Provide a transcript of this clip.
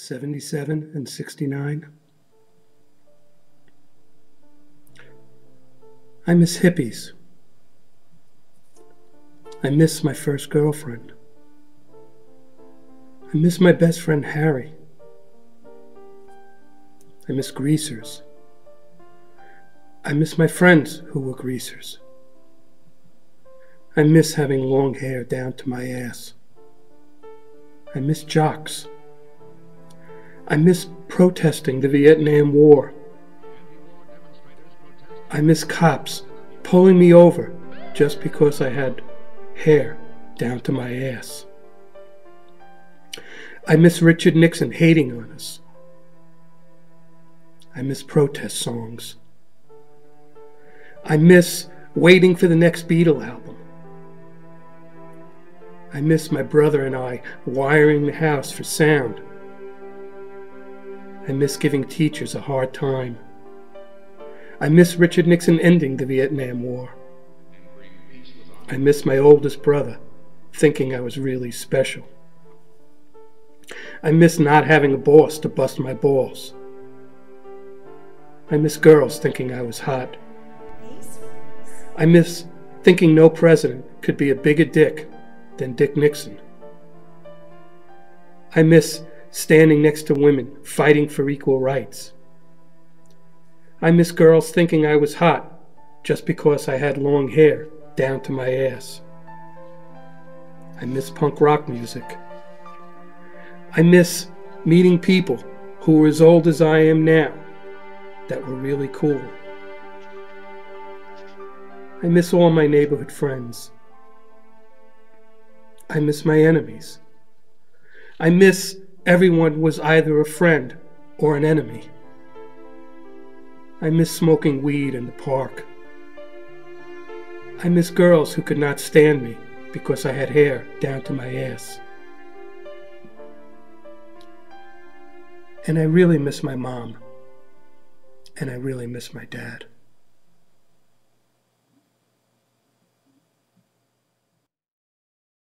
77 and 69. I miss hippies. I miss my first girlfriend. I miss my best friend Harry. I miss greasers. I miss my friends who were greasers. I miss having long hair down to my ass. I miss jocks. I miss protesting the Vietnam War. I miss cops pulling me over just because I had hair down to my ass. I miss Richard Nixon hating on us. I miss protest songs. I miss waiting for the next Beatle album. I miss my brother and I wiring the house for sound. I miss giving teachers a hard time. I miss Richard Nixon ending the Vietnam War. I miss my oldest brother thinking I was really special. I miss not having a boss to bust my balls. I miss girls thinking I was hot. I miss thinking no president could be a bigger dick than Dick Nixon. I miss standing next to women, fighting for equal rights. I miss girls thinking I was hot just because I had long hair down to my ass. I miss punk rock music. I miss meeting people who were as old as I am now that were really cool. I miss all my neighborhood friends. I miss my enemies. I miss everyone was either a friend or an enemy. I miss smoking weed in the park. I miss girls who could not stand me because I had hair down to my ass. And I really miss my mom. And I really miss my dad.